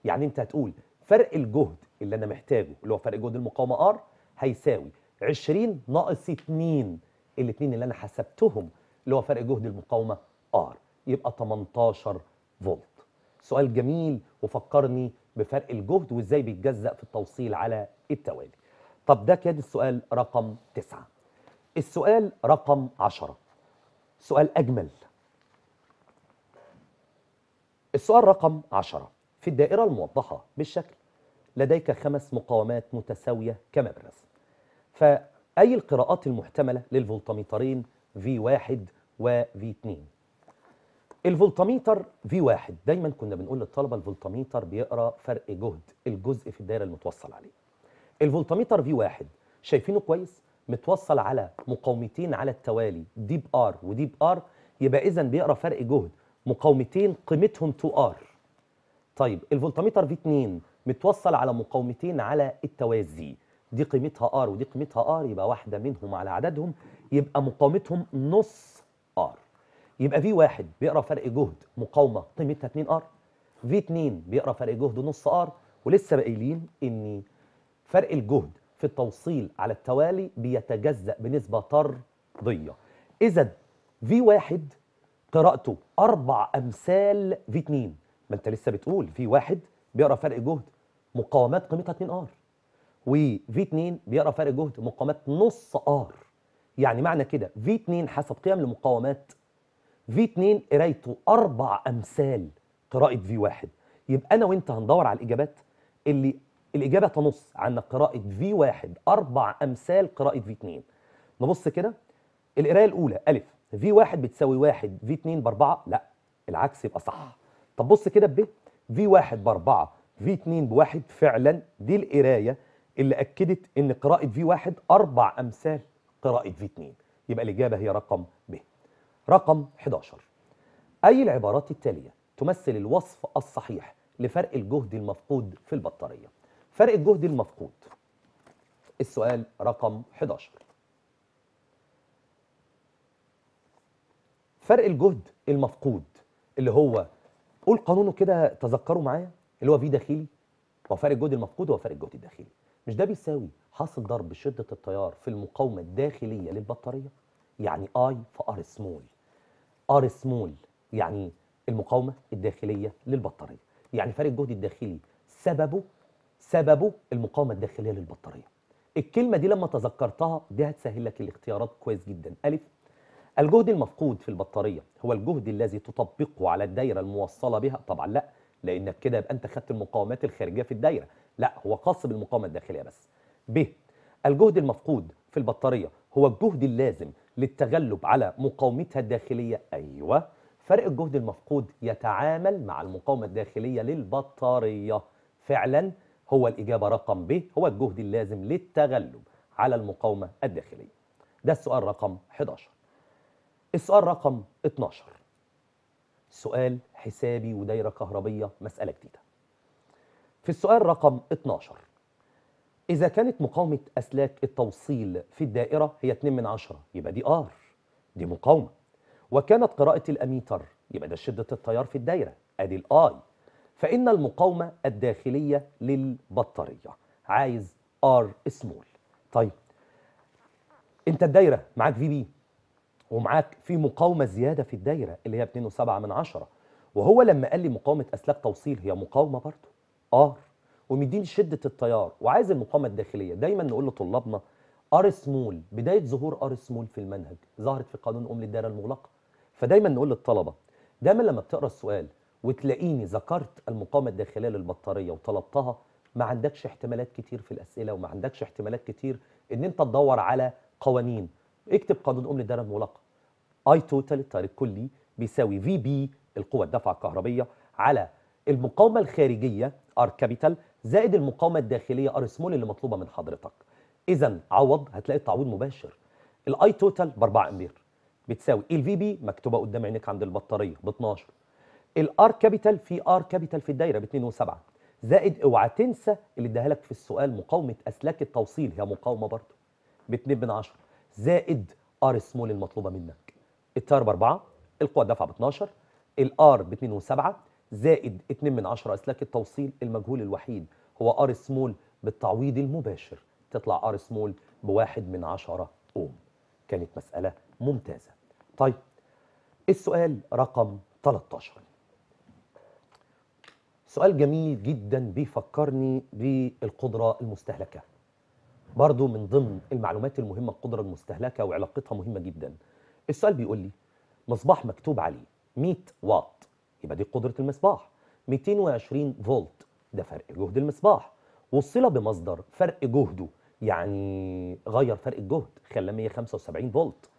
يعني أنت هتقول فرق الجهد اللي أنا محتاجه اللي هو فرق جهد المقاومة R هيساوي 20 ناقص 2 الاثنين اللي أنا حسبتهم اللي هو فرق جهد المقاومة R يبقى 18 فولت. سؤال جميل وفكرني بفرق الجهد وإزاي بيتجزأ في التوصيل على التوالي. طب ده كان السؤال رقم تسعة. السؤال رقم عشرة. سؤال أجمل. السؤال رقم عشرة. في الدائرة الموضحة بالشكل لديك خمس مقاومات متساوية كما بالرسم. فأي القراءات المحتملة للفولتميترين V1 و V2 الفولتميتر V1 دايما كنا بنقول للطلبة الفولتميتر بيقرأ فرق جهد الجزء في الدايرة المتوصل عليه. الفولتميتر V1 شايفينه كويس؟ متوصل على مقاومتين على التوالي دي ب R ودي ب R يبقى اذا بيقرأ فرق جهد مقاومتين قيمتهم 2 r طيب الفولتميتر V2 متوصل على مقاومتين على التوازي. دي قيمتها R ودي قيمتها R يبقى واحدة منهم على عددهم يبقى مقاومتهم نص R يبقى V1 بيقرأ فرق جهد مقاومة قيمتها 2 R V2 بيقرأ فرق جهد نص R ولسه قايلين إن فرق الجهد في التوصيل على التوالي بيتجزأ بنسبة طردية. إذا V1 قراءته أربع أمثال V2 ما أنت لسه بتقول V1 بيقرأ فرق جهد مقاومات قيمتها 2 R وV2 بيقرأ فرق جهد مقاومات نص R يعني معنى كده V2 حسب قيم المقاومات V2 قرايته أربع أمثال قراءة V1 يبقى أنا وأنت هندور على الإجابات اللي الإجابة تنص عن قراءة V1 أربع أمثال قراءة V2 نبص كده القراية الأولى ألف V1 بتساوي 1 V2 بأربعة لا العكس يبقى صح. طب بص كده ب في واحد بأربعة في اتنين بواحد فعلا دي القراية اللي أكدت إن قراءة في واحد أربع أمثال قراءة في اتنين. يبقى الإجابة هي رقم ب. رقم 11 أي العبارات التالية تمثل الوصف الصحيح لفرق الجهد المفقود في البطارية؟ فرق الجهد المفقود. السؤال رقم 11 فرق الجهد المفقود اللي هو قول قانونه كده تذكروا معايا اللي هو في داخلي. هو فرق الجهد المفقود هو فرق الجهد الداخلي. مش ده بيساوي حاصل ضرب شدة التيار في المقاومة الداخلية للبطارية؟ يعني I في R small R small يعني المقاومة الداخلية للبطارية. يعني فرق الجهد الداخلي سببه سببه المقاومة الداخلية للبطارية. الكلمة دي لما تذكرتها دي هتسهل لك الاختيارات كويس جدا. ألف الجهد المفقود في البطارية هو الجهد الذي تطبقه على الدايرة الموصلة بها. طبعا لا لأنك كده يبقى أنت خدت المقاومات الخارجية في الدايرة. لا هو خاص بالمقاومة الداخلية بس. ب الجهد المفقود في البطارية هو الجهد اللازم للتغلب على مقاومتها الداخلية. أيوة فرق الجهد المفقود يتعامل مع المقاومة الداخلية للبطارية. فعلا هو الإجابة رقم ب هو الجهد اللازم للتغلب على المقاومة الداخلية. ده السؤال رقم 11 السؤال رقم 12 سؤال حسابي ودايرة كهربية مسألة جديدة. في السؤال رقم 12 إذا كانت مقاومة أسلاك التوصيل في الدائرة هي 2 من 10 يبقى دي R دي مقاومة. وكانت قراءة الأميتر يبقى ده شدة التيار في الدايرة أدي ال I فإن المقاومة الداخلية للبطارية. عايز R سمول طيب أنت الدايرة معاك VB ومعاك في مقاومة زيادة في الدايرة اللي هي 2.7 من عشرة. وهو لما قال لي مقاومة أسلاك توصيل هي مقاومة برضه؟ R ومديني شدة التيار. وعايز المقاومة الداخلية. دايما نقول لطلابنا R small بداية ظهور R small في المنهج ظهرت في قانون أوم للدائرة المغلقة. فدايما نقول للطلبة دايما لما بتقرأ السؤال وتلاقيني ذكرت المقاومة الداخلية للبطارية وطلبتها ما عندكش احتمالات كتير في الأسئلة وما عندكش احتمالات كتير إن أنت تدور على قوانين. اكتب قانون أوم للدائرة المغلقة. I total التيار الكلي بيساوي VB القوة الدافعة الكهربية على المقاومة الخارجية R capital زائد المقاومة الداخلية R small اللي مطلوبة من حضرتك. إذا عوض هتلاقي التعويض مباشر. ال I total ب 4 أمبير بتساوي ال VB مكتوبة قدام عينيك عند البطارية ب 12. ال R capital في R capital في الدايرة ب 2 و7 زائد اوعى تنسى اللي اداها لك في السؤال مقاومة أسلاك التوصيل هي مقاومة برضه ب 2 من 10 زائد R small المطلوبة منك. التيار ب 4 القوة الدافعة ب 12 ال R ب 2 و7 زائد 2 من 10 أسلاك التوصيل المجهول الوحيد هو R small بالتعويض المباشر. تطلع R small بواحد من 10 أوم. كانت مسألة ممتازة. طيب السؤال رقم 13 سؤال جميل جدا بيفكرني بالقدرة المستهلكة. برضو من ضمن المعلومات المهمة القدرة المستهلكة وعلاقتها مهمة جدا. السؤال بيقول لي مصباح مكتوب عليه 100 واط يبقى دي قدرة المصباح. 220 فولت ده فرق جهد المصباح. وصل بمصدر فرق جهده يعني غير فرق الجهد خلاه 175 فولت.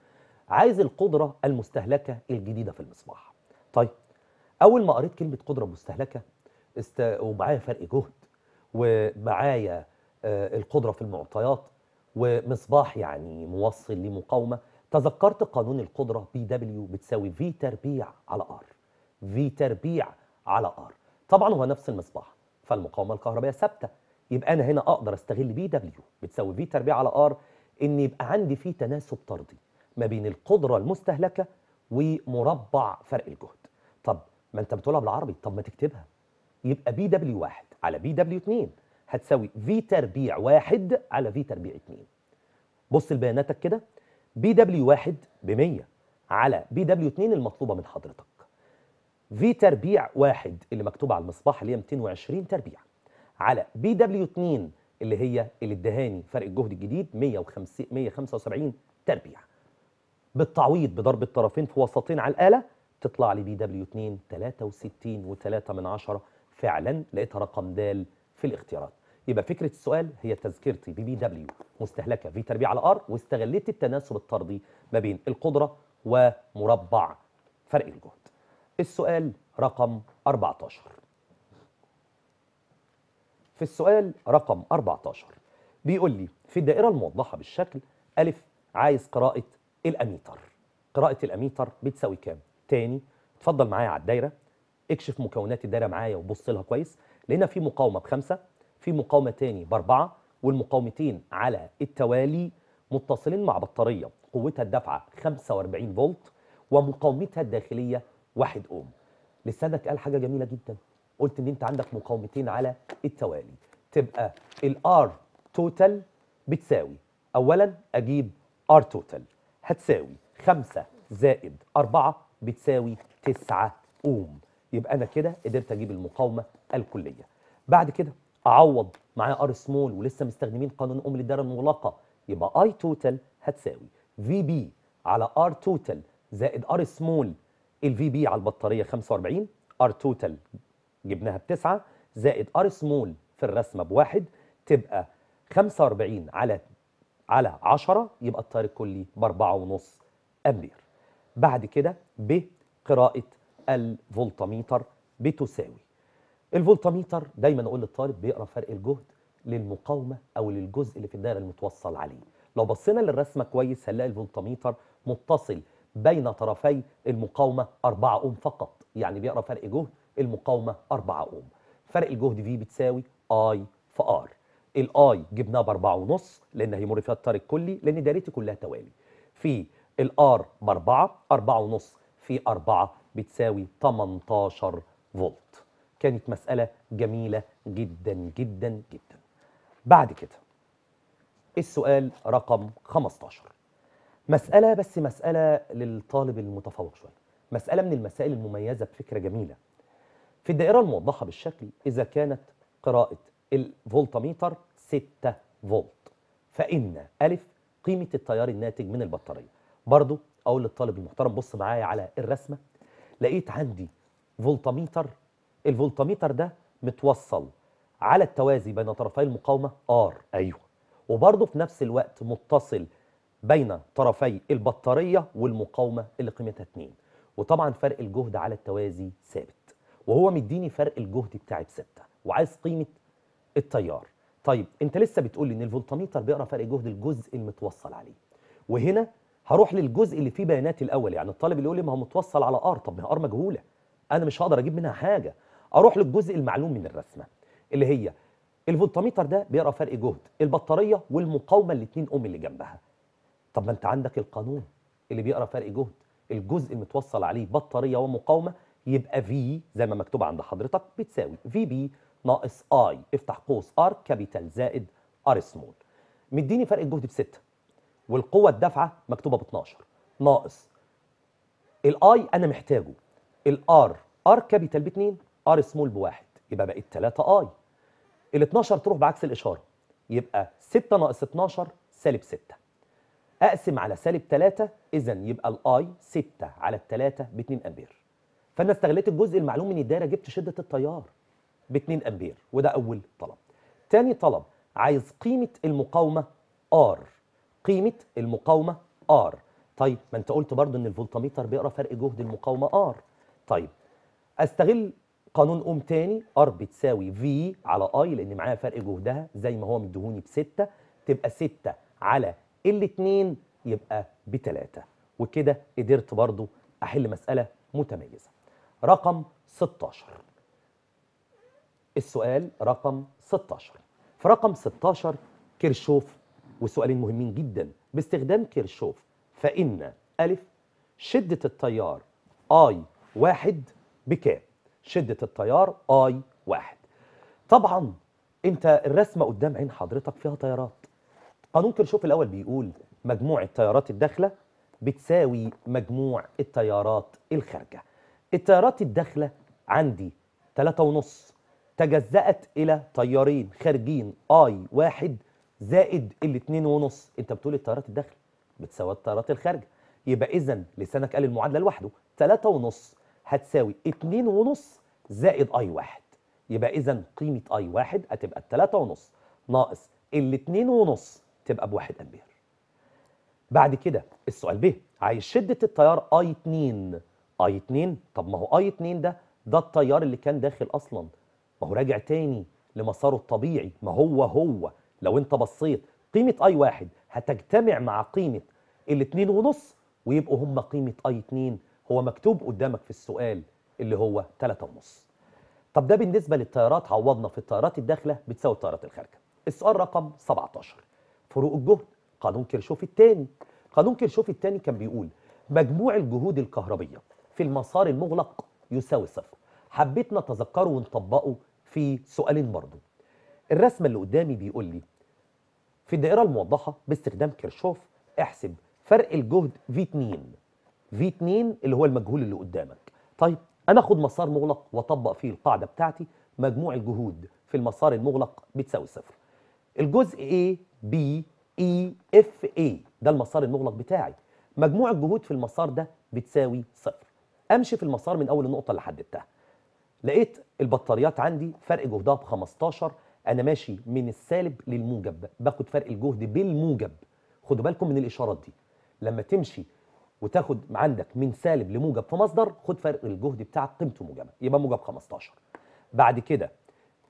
عايز القدرة المستهلكة الجديدة في المصباح. طيب أول ما قريت كلمة قدرة مستهلكة است... ومعايا فرق جهد ومعايا آه القدرة في المعطيات ومصباح يعني موصل لمقاومة تذكرت قانون القدرة PW بتساوي V تربيع على R V تربيع على R طبعا هو نفس المصباح. فالمقاومة الكهربائية ثابتة. يبقى أنا هنا أقدر أستغل بي دبليو بتساوي في تربيع على ار إن يبقى عندي فيه تناسب طردي ما بين القدرة المستهلكة ومربع فرق الجهد. طب ما أنت بتقولها بالعربي طب ما تكتبها. يبقى بي دبليو واحد على بي دبليو 2 هتساوي V تربيع واحد على V تربيع 2 بص لبياناتك كده. PW واحد ب 100 على PW 2 المطلوبة من حضرتك. V تربيع واحد اللي مكتوب على المصباح اللي هي 220 تربيع على PW 2 اللي هي اللي ادهاني فرق الجهد الجديد 150 175 تربيع. بالتعويض بضرب الطرفين في وسطين على الآلة تطلع لي PW 2 63 و3 من عشرة. فعلا لقيتها رقم د في الاختيارات. يبقى فكرة السؤال هي تذكرتي ببي دبليو مستهلكة في تربيع على ار واستغليت التناسب الطردي ما بين القدرة ومربع فرق الجهد. السؤال رقم 14 في السؤال رقم 14 بيقول لي في الدائرة الموضحة بالشكل ألف عايز قراءة الأميتر. قراءة الأميتر بتساوي كام؟ تاني اتفضل معايا على الدايرة اكشف مكونات الدايرة معايا وبص لها كويس لقينا في مقاومة بخمسة في مقاومة تاني بأربعة والمقاومتين على التوالي متصلين مع بطارية قوتها الدافعة 45 فولت ومقاومتها الداخلية 1 أوم. لسانك قال حاجة جميلة جدا. قلت إن أنت عندك مقاومتين على التوالي. تبقى ال R total بتساوي. اولا أجيب R total هتساوي 5 زائد 4 بتساوي 9 أوم. يبقى أنا كده قدرت أجيب المقاومة الكلية. بعد كده أعوض معايا R small ولسه مستخدمين قانون اوم للدائره المغلقة. يبقى I total هتساوي VB على R total زائد R small ال VB على البطارية 45 R total جبناها بتسعة زائد R small في الرسمة بواحد تبقى 45 على على 10 يبقى التيار الكلي ب 4.5 أمبير. بعد كده بقراءة الفولتميتر بتساوي الفولتميتر دايما أقول للطالب بيقرأ فرق الجهد للمقاومة أو للجزء اللي في الدايرة المتوصل عليه. لو بصينا للرسمة كويس هنلاقي الفولتميتر متصل بين طرفي المقاومة 4 أوم فقط يعني بيقرأ فرق جهد المقاومة 4 أوم. فرق الجهد V بتساوي I في R ال I جبناها بأربعة ونص لأن هيمر فيها التيار الكلي لأن دايرتي كلها توالي. في ال R بأربعة أربعة ونص في أربعة بتساوي 18 فولت. كانت مسألة جميلة جدا جدا جدا. بعد كده السؤال رقم 15 مسألة بس مسألة للطالب المتفوق شوية. مسألة من المسائل المميزة بفكرة جميلة. في الدائرة الموضحة بالشكل إذا كانت قراءة الفولتميتر 6 فولت فإن ألف قيمة التيار الناتج من البطارية. برضو أقول للطالب المحترم بص معايا على الرسمة. لقيت عندي فولتميتر الفولتميتر ده متوصل على التوازي بين طرفي المقاومة R أيوه. وبرضه في نفس الوقت متصل بين طرفي البطارية والمقاومة اللي قيمتها 2 وطبعا فرق الجهد على التوازي ثابت. وهو مديني فرق الجهد بتاعي بستة. وعايز قيمة التيار. طيب أنت لسه بتقول لي إن الفولتميتر بيقرأ فرق جهد الجزء المتوصل عليه. وهنا هروح للجزء اللي فيه بيانات الأول. يعني الطالب اللي يقول لي ما هو متوصل على R. طب ما R مجهولة. أنا مش هقدر أجيب منها حاجة. أروح للجزء المعلوم من الرسمة اللي هي الفولتميتر ده بيقرأ فرق جهد البطارية والمقاومة الاثنين اوم اللي جنبها. طب ما أنت عندك القانون اللي بيقرأ فرق جهد الجزء المتوصل عليه بطارية ومقاومة يبقى V زي ما مكتوب عند حضرتك بتساوي VB ناقص I افتح قوس R capital زائد r small مديني فرق الجهد بستة. والقوة الدافعه مكتوبة ب 12 ناقص ال I أنا محتاجه ال R ار كابيتال ب 2 ار سمول بواحد يبقى بقت 3 I ال 12 تروح بعكس الإشارة يبقى 6 ناقص 12 سالب 6 أقسم على سالب 3 اذا يبقى ال I 6 على 3 ب 2 أمبير. فأنا استغليت الجزء المعلوم من الدايرة جبت شدة التيار ب 2 أمبير وده أول طلب. تاني طلب عايز قيمة المقاومة R قيمة المقاومة R طيب ما أنت قلت برضو إن الفولتميتر بيقرأ فرق جهد المقاومة R طيب أستغل قانون اوم تاني R بتساوي V على I لأن معايا فرق جهدها. زي ما هو مديهوني بستة تبقى 6 على الاتنين يبقى بتلاتة. وكده قدرت برضو أحل مسألة متميزة. رقم 16 السؤال رقم 16 في رقم 16 كيرشوف وسؤالين مهمين جدا. باستخدام كيرشوف فإن ألف شدة التيار آي واحد بكام؟ شدة التيار آي واحد. طبعا أنت الرسمة قدام عين حضرتك فيها تيارات. قانون كيرشوف الأول بيقول مجموع التيارات الداخلة بتساوي مجموع التيارات الخارجة. التيارات الداخلة عندي تلاتة ونص تجزأت إلى تيارين خارجين آي واحد زائد الاتنين ونص. أنت بتقول التيارات الداخلة بتساوي التيارات الخارجة. يبقى إذا لسانك قال المعادلة لوحده. تلاتة ونص هتساوي اتنين ونص زائد آي واحد. يبقى إذا قيمة آي واحد هتبقى التلاتة ونص. ناقص الاتنين ونص تبقى بواحد أمبير. بعد كده السؤال ب عايز شدة التيار اي 2 اي 2 طب ما هو اي 2 ده ده التيار اللي كان داخل أصلا. ما هو راجع تاني لمساره الطبيعي. ما هو هو. لو انت بصيت قيمة اي واحد هتجتمع مع قيمة الاتنين ونص ويبقوا هم قيمة اي اتنين. هو مكتوب قدامك في السؤال اللي هو تلاتة ونص. طب ده بالنسبة للتيارات عوضنا في التيارات الداخلة بتساوي التيارات الخارجه السؤال رقم 17 فروق الجهد قانون كيرشوف الثاني قانون كيرشوف الثاني كان بيقول مجموع الجهود الكهربية في المسار المغلق يساوي صفر. حبيت نتذكره ونطبقه في سؤالين برضو. الرسمه اللي قدامي بيقول لي في الدائرة الموضحة باستخدام كيرشوف احسب فرق الجهد V2 V2 اللي هو المجهول اللي قدامك. طيب أنا آخد مسار مغلق وأطبق فيه القاعدة بتاعتي مجموع الجهود في المسار المغلق بتساوي صفر. الجزء A B E F A ده المسار المغلق بتاعي. مجموع الجهود في المسار ده بتساوي صفر. أمشي في المسار من أول النقطة اللي حددتها لقيت البطاريات عندي فرق جهدها ب 15 أنا ماشي من السالب للموجب. باخد فرق الجهد بالموجب. خدوا بالكم من الإشارات دي. لما تمشي وتاخد عندك من سالب لموجب في مصدر خد فرق الجهد بتاعك قيمته موجبة يبقى موجب 15 بعد كده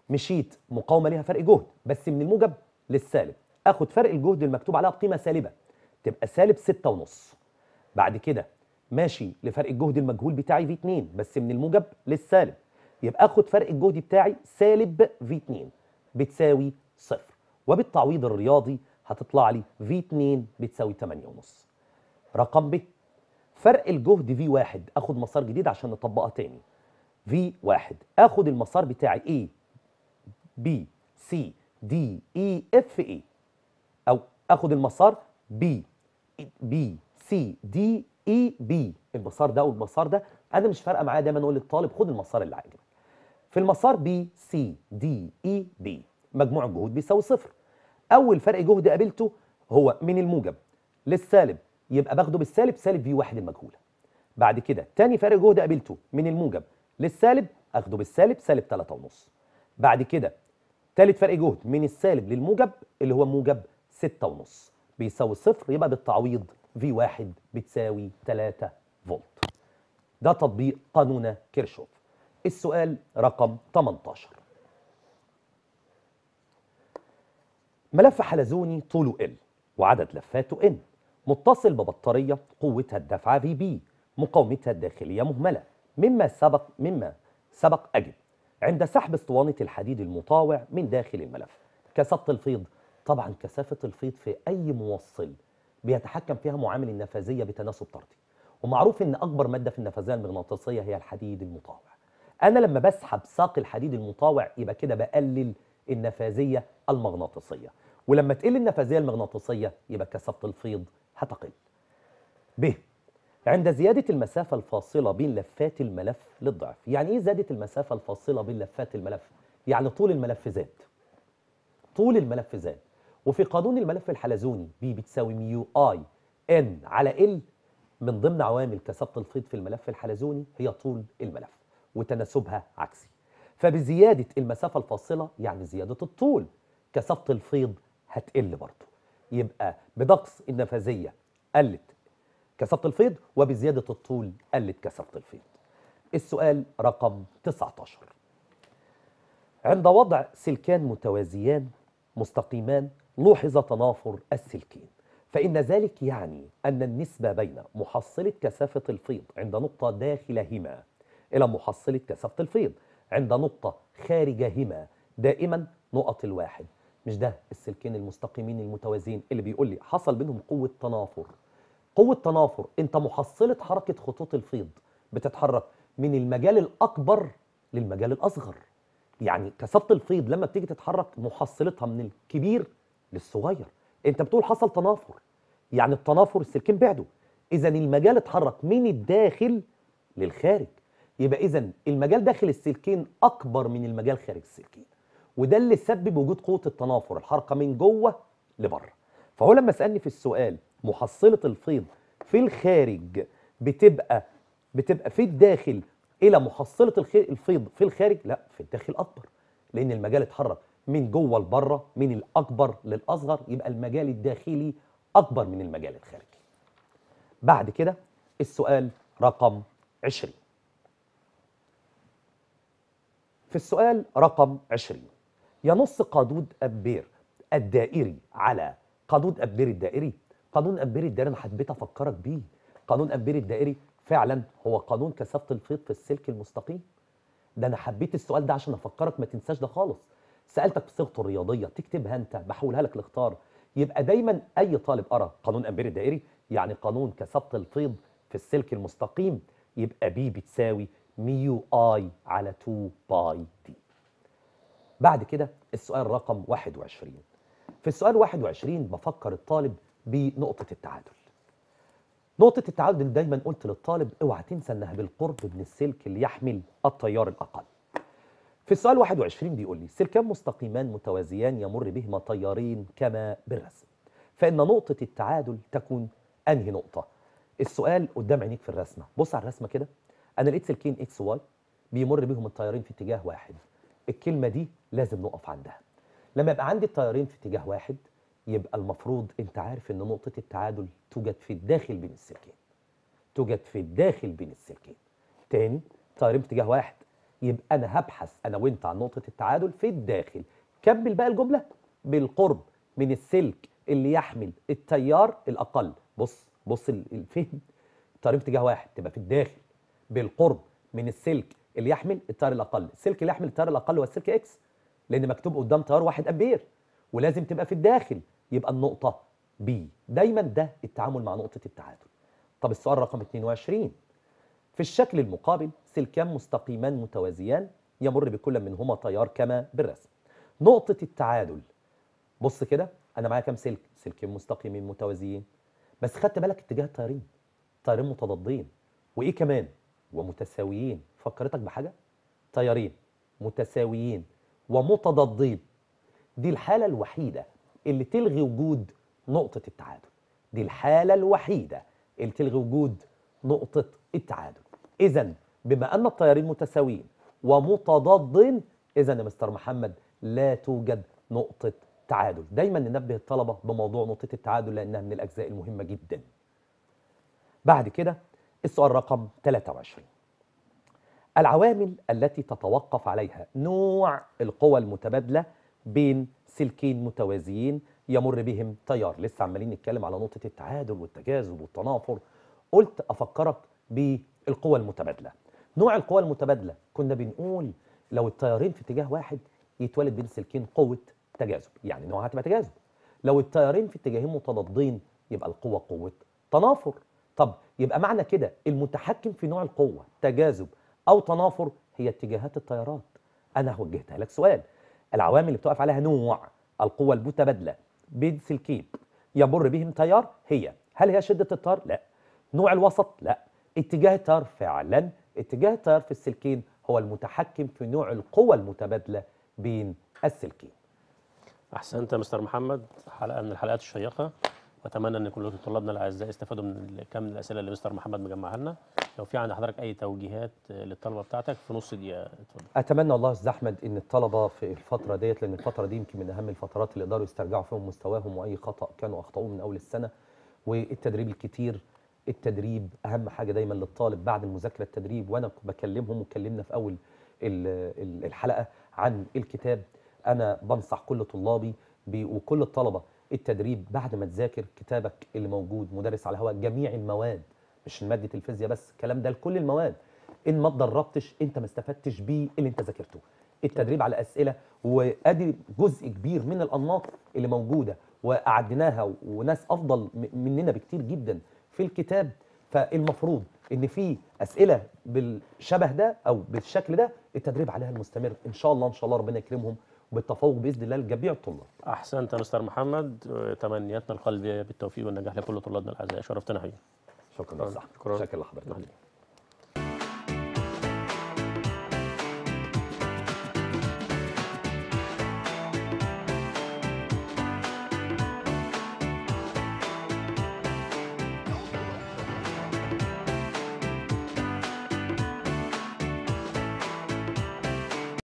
مشيت مقاومة ليها فرق جهد بس من الموجب للسالب. آخد فرق الجهد المكتوب عليها بقيمة سالبة تبقى سالب 6.5 بعد كده ماشي لفرق الجهد المجهول بتاعي في 2 بس من الموجب للسالب. يبقى آخد فرق الجهد بتاعي سالب في 2 بتساوي صفر. وبالتعويض الرياضي هتطلع لي في 2 بتساوي 8.5 رقم ب فرق الجهد في واحد آخد مسار جديد عشان نطبقها تاني. في واحد آخد المسار بتاعي A B C D E F A. أو آخد المسار B B C D E B. المسار ده والمسار ده أنا مش فارقة معايا دايما أقول للطالب خد المسار اللي عاجبك. في المسار B C D E B. مجموع الجهود بيساوي صفر. أول فرق جهد قابلته هو من الموجب للسالب. يبقى باخده بالسالب سالب في واحد المجهولة. بعد كده تاني فرق جهد قابلته من الموجب للسالب أخده بالسالب سالب 3 ونص. بعد كده تالت فرق جهد من السالب للموجب اللي هو موجب 6 ونص. بيساوي صفر يبقى بالتعويض في واحد بتساوي 3 فولت. ده تطبيق قانون كيرشوف. السؤال رقم 18 ملف حلزوني طوله L وعدد لفاته N. متصل ببطارية قوتها الدفعة في بي مقاومتها الداخلية مهملة. مما سبق مما سبق أجب عند سحب اسطوانة الحديد المطاوع من داخل الملف. كثافة الفيض طبعا كثافة الفيض في أي موصل بيتحكم فيها معامل النفاذية بتناسب طردي ومعروف إن أكبر مادة في النفاذية المغناطيسية هي الحديد المطاوع. أنا لما بسحب ساق الحديد المطاوع يبقى كده بقلل النفاذية المغناطيسية. ولما تقل النفاذية المغناطيسية يبقى كثافه الفيض هتقل. ب. عند زيادة المسافة الفاصلة بين لفات الملف للضعف. يعني إيه زيادة المسافة الفاصلة بين لفات الملف؟ يعني طول الملف زاد. طول الملف زاد. وفي قانون الملف الحلزوني بي بتساوي ميو آي ان على ال من ضمن عوامل كثافه الفيض في الملف الحلزوني هي طول الملف وتناسبها عكسي. فبزيادة المسافة الفاصلة يعني زيادة الطول. كثافه الفيض هتقل برضه يبقى بنقص النفاذية قلت كثافه الفيض وبزيادة الطول قلت كثافه الفيض. السؤال رقم 19 عند وضع سلكان متوازيان مستقيمان لوحظ تنافر السلكين فإن ذلك يعني أن النسبة بين محصلة كثافة الفيض عند نقطة داخلهما إلى محصلة كثافة الفيض عند نقطة خارجهما دائما نقط الواحد. مش ده السلكين المستقيمين المتوازيين اللي بيقول لي حصل بينهم قوة تنافر. قوة تنافر انت محصلة حركة خطوط الفيض بتتحرك من المجال الأكبر للمجال الأصغر. يعني كثافة الفيض لما بتيجي تتحرك محصلتها من الكبير للصغير. انت بتقول حصل تنافر يعني التنافر السلكين بعدوا اذا المجال اتحرك من الداخل للخارج. يبقى اذا المجال داخل السلكين أكبر من المجال خارج السلكين. وده اللي سبب وجود قوة التنافر الحركة من جوه لبره. فهو لما سألني في السؤال محصلة الفيض في الخارج بتبقى بتبقى في الداخل إلى محصلة الفيض في الخارج؟ لا في الداخل أكبر لأن المجال اتحرك من جوه لبره من الأكبر للأصغر يبقى المجال الداخلي أكبر من المجال الخارجي. بعد كده السؤال رقم 20 في السؤال رقم 20 ينص قانون أمبير الدائري على قانون أمبير الدائري. قانون أمبير الدائري أنا حبيت أفكرك بيه. قانون أمبير الدائري فعلا هو قانون كثافة الفيض في السلك المستقيم. ده أنا حبيت السؤال ده عشان أفكرك ما تنساش ده خالص. سألتك بصيغته الرياضية تكتبها أنت بحولها لك لاختار يبقى دايما أي طالب قرأ قانون أمبير الدائري يعني قانون كثافة الفيض في السلك المستقيم يبقى B بتساوي mu I على 2 pi d. بعد كده السؤال رقم 21 في السؤال 21 بفكر الطالب بنقطة التعادل. نقطة التعادل دايما قلت للطالب اوعى تنسى انها بالقرب من السلك اللي يحمل التيار الأقل. في السؤال 21 بيقول لي سلكان مستقيمان متوازيان يمر بهما تيارين كما بالرسم. فإن نقطة التعادل تكون أنهي نقطة؟ السؤال قدام عينيك في الرسمة. بص على الرسمة كده. أنا لقيت سلكين X Y بيمر بهم التيارين في اتجاه واحد. الكلمة دي لازم نقف عندها. لما يبقى عندي التيارين في اتجاه واحد يبقى المفروض أنت عارف إن نقطة التعادل توجد في الداخل بين السلكين. توجد في الداخل بين السلكين. تاني تيارين في اتجاه واحد يبقى أنا هبحث أنا وأنت عن نقطة التعادل في الداخل. كمل بقى الجملة بالقرب من السلك اللي يحمل التيار الأقل. بص بص ال- الفهم. التيارين في اتجاه واحد تبقى في الداخل. بالقرب من السلك اللي يحمل التيار الأقل. السلك اللي يحمل التيار الأقل هو السلك إكس لأن مكتوب قدام تيار 1 أمبير. ولازم تبقى في الداخل. يبقى النقطة بي دايما ده التعامل مع نقطة التعادل. طب السؤال رقم 22 في الشكل المقابل سلكان مستقيمان متوازيان يمر بكل منهما تيار كما بالرسم. نقطة التعادل. بص كده أنا معايا كام سلك؟ سلكين مستقيمين متوازيين. بس خدت بالك اتجاه التيارين. تيارين متضادين. وإيه كمان؟ ومتساويين. فكرتك بحاجة؟ تيارين متساويين ومتضادين. دي الحالة الوحيدة اللي تلغي وجود نقطة التعادل. دي الحالة الوحيدة اللي تلغي وجود نقطة التعادل. اذا بما أن التيارين متساويين ومتضادين اذا يا مستر محمد لا توجد نقطة تعادل. دايما ننبه الطلبة بموضوع نقطة التعادل لأنها من الأجزاء المهمة جدا. بعد كده السؤال رقم 23 العوامل التي تتوقف عليها. نوع القوى المتبادلة بين سلكين متوازيين يمر بهم تيار. لسه عمالين نتكلم على نقطة التعادل والتجاذب والتنافر. قلت أفكرك بالقوى المتبادلة. نوع القوى المتبادلة كنا بنقول لو التيارين في اتجاه واحد يتولد بين سلكين قوة تجاذب يعني نوعها هتبقى تجاذب. لو التيارين في اتجاهين متضادين يبقى القوة قوة تنافر. طب يبقى معنى كده المتحكم في نوع القوة تجاذب أو تنافر هي اتجاهات التيارات أنا وجهتها لك سؤال. العوامل اللي بتقف عليها نوع القوة المتبادلة بين سلكين يمر بهم تيار هي. هل هي شدة التيار؟ لا. نوع الوسط؟ لا. اتجاه التيار فعلا. اتجاه التيار في السلكين هو المتحكم في نوع القوة المتبادلة بين السلكين. أحسنت يا مستر محمد. حلقة من الحلقات الشيقة. واتمنى ان كل طلابنا الاعزاء يستفادوا من كم من الاسئله اللي مستر محمد مجمعها لنا. لو في عند حضرتك اي توجيهات للطلبه بتاعتك في نص دقيقه اتفضل. أتمنى والله أستاذ أحمد إن الطلبة في الفترة ديت لأن الفترة دي يمكن من أهم الفترات اللي يقدروا يسترجعوا فيهم مستواهم وأي خطأ كانوا أخطأوه من أول السنة. والتدريب الكتير التدريب أهم حاجة دايما للطالب بعد المذاكرة التدريب وأنا بكلمهم وكلمنا في أول ال- ال- الحلقة عن الكتاب. أنا بنصح كل طلابي وكل الطلبة التدريب بعد ما تذاكر كتابك اللي موجود مدرس على الهواء جميع المواد مش مادة الفيزياء بس الكلام ده لكل المواد. إن ما اتدربتش إنت ما استفدتش بيه اللي إنت ذاكرته. التدريب على أسئلة وأدي جزء كبير من الأنماط اللي موجودة وقعدناها وناس أفضل مننا بكتير جدا في الكتاب. فالمفروض إن في أسئلة بالشبه ده أو بالشكل ده التدريب عليها المستمر. إن شاء الله إن شاء الله ربنا يكرمهم وبالتفوق بإذن الله لجميع الطلاب. أحسنت يا مستر محمد. تمنياتنا القلبية بالتوفيق والنجاح لكل طلابنا الأعزاء. شرفتنا حقيقي. شكرا. شكراً. لحضرتك.